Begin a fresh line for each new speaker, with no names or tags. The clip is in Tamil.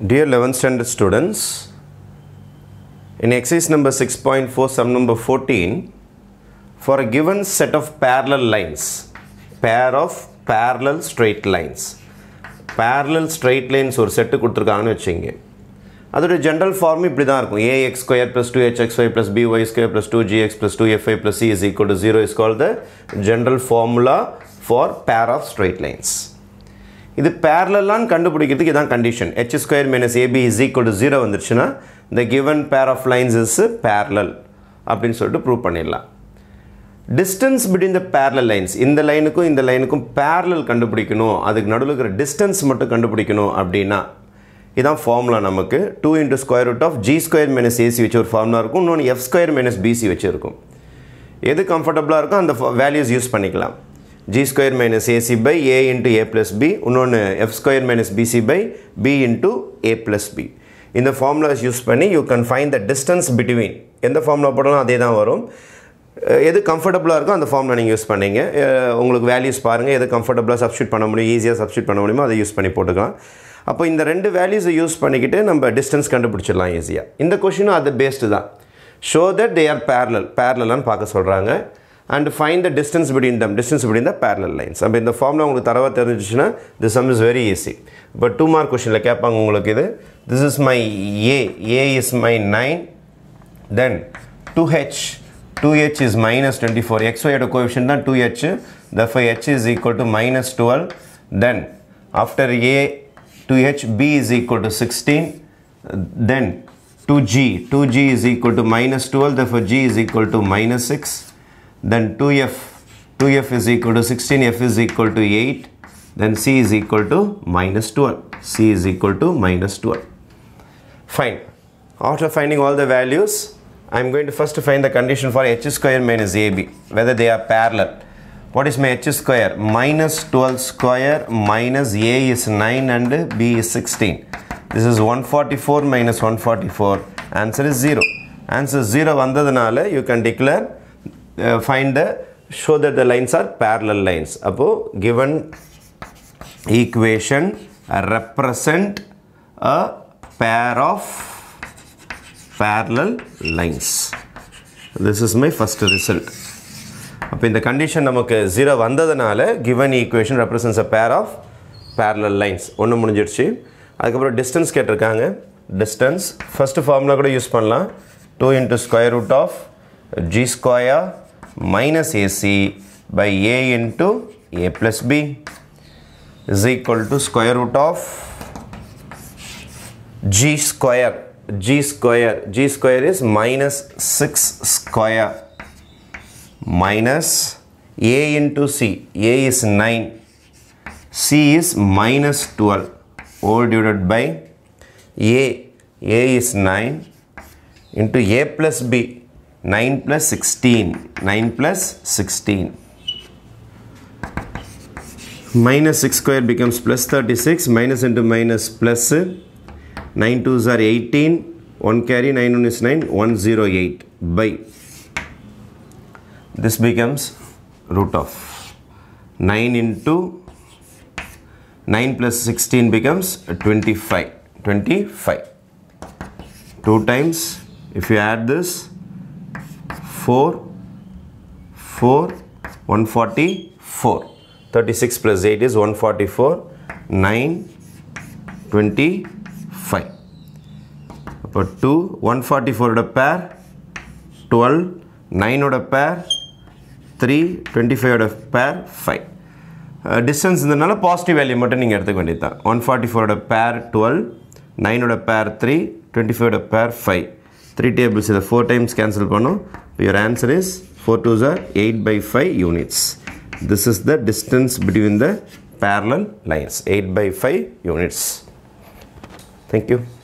Dear 11th standard students, in exercise number 6.4, sum number 14, for a given set of parallel lines, pair of parallel straight lines, parallel straight lines ஒரு செட்டு கொடுத்துருக்காங்கன்னு வச்சுங்க அதோட ஜென்ரல் ஃபார்ம் இப்படி தான் இருக்கும் a x square plus two h x y plus b y square plus two g x plus two f y plus c is equal to zero is call the general formula for pair of straight lines இது பேரலான்னு கண்டுபிடிக்கிறதுக்கு இதான் condition h square minus a b is equal to zero வந்துருச்சுன்னா இந்த given pair of lines is parallel அப்படின்னு சொல்லிட்டு ப்ரூவ் பண்ணிடலாம். Distance between the parallel lines இந்த லைனுக்கும் இந்த லைனுக்கும் பேரலல் கண்டுபிடிக்கணும். அதுக்கு நடுவில் இருக்கிற டிஸ்டன்ஸ் மட்டும் கண்டுபிடிக்கணும் அப்படின்னா இதான் ஃபார்முலா நமக்கு. Two into square root of g square minus a c வச்சு ஒரு ஃபார்முலா இருக்கும். இன்னொன்று எஃப் ஸ்கொயர் மைனஸ் பிசி வச்சுருக்கும் எது கம்ஃபர்டபுளாக இருக்கோ அந்த வேல்யூஸ் யூஸ் பண்ணிக்கலாம். G square minus a c by a into a plus b இன்னொன்று f square minus b c by b into a plus b இந்த ஃபார்முலாஸ் யூஸ் பண்ணி you can find the distance between எந்த ஃபார்முலா போட்டாலும் அதே தான் வரும் எது கம்ஃபர்டபுளாக இருக்கோ அந்த ஃபார்முலா நீங்கள் யூஸ் பண்ணிங்க. உங்களுக்கு வேல்யூஸ் பாருங்கள் எது கம்ஃபர்டபுளாக சப்ஸ்டியூட் பண்ண முடியும் ஈஸியாக சப்ஸ்டியூட் பண்ண முடியுமோ அதை யூஸ் பண்ணி போட்டுக்கலாம். அப்போ இந்த ரெண்டு வேல்யூஸை யூஸ் பண்ணிக்கிட்டு நம்ம டிஸ்டன்ஸ் கண்டுபிடிச்சிடலாம் ஈஸியாக இந்த கொஷினும் அது பேஸ்டு தான். Show that they are parallel பேரலான்னு பார்க்க சொல்கிறாங்க and find the distance between them distance between the parallel lines அப்போ இந்த ஃபார்மில் உங்களுக்கு தரவாக தெரிஞ்சிச்சுன்னா the sum is very easy இப்போ டூ மார்க் கொஷனில் கேட்பாங்க உங்களுக்கு இது. This is my a a is my nine then two h two h is minus twenty four எக்ஸ்ஒயோட coefficient தான் two h phi h is equal to minus twelve then after a two h b is equal to sixteen then two g 2g 2g is equal to minus 12 therefore g is equal to minus six then 2f 2f is equal to 16 f is equal to 8 then c is equal to minus 12 c is equal to minus 12 fine after finding all the values I am going to first find the condition for h square minus ab, whether they are parallel. What is my h square? Minus 12 square minus a is 9 and b is 16. This is 144 minus 144. Answer is 0. Answer 0 வந்ததுனால you can declare, uh, Uh, find the, show that the lines are parallel lines. அப்போ given equation represent a pair of parallel lines. This is my first result. அப்போ இந்த கண்டிஷன் நமக்கு ஜீரோ வந்ததுனால given equation represents a pair of parallel lines ஒன்று முடிஞ்சிடுச்சு அதுக்கப்புறம் டிஸ்டன்ஸ் கேட்டிருக்காங்க டிஸ்டன்ஸ் ஃபஸ்ட்டு ஃபார்முலா கூட யூஸ் பண்ணலாம் two into square root of g square minus AC by A into A plus B is equal to square root of G square. G square. G square is minus 6 square minus A into C. A is 9. C is minus 12 all divided by A. A is 9 into A plus B 9 plus 16 9 plus 16 minus 6 square becomes plus 36 minus into minus plus 9 2s are 18 1 carry 9 1 is 9 108 by. This becomes root of 9 into 9 plus 16 becomes 25 25 2 times if you add this four four one forty four thirty six plus eight is one forty four nine twenty five அப்போ டூ ஒன் ஃபார்ட்டி ஃபோரோட பேர் டுவெல் நைனோட பேர் த்ரீ டுவெண்ட்டி ஃபைவோட பேர் ஃபைவ் டிஸ்டன்ஸ் இருந்ததுனால பாசிட்டிவ் வேல்யூ மட்டும் நீங்கள் எடுத்துக்க வேண்டியது தான் ஒன் ஃபார்ட்டி ஃபோரோட பேர் டுவெல் நைனோட பேர் த்ரீ டுவெண்ட்டி ஃபைவோட பேர் ஃபைவ் த்ரீ டேபிள்ஸ் இதை ஃபோர் டைம்ஸ் கேன்சல் பண்ணும். Your answer is four two are eight by five units this is the distance between the parallel lines. 8 by 5 units. Thank you.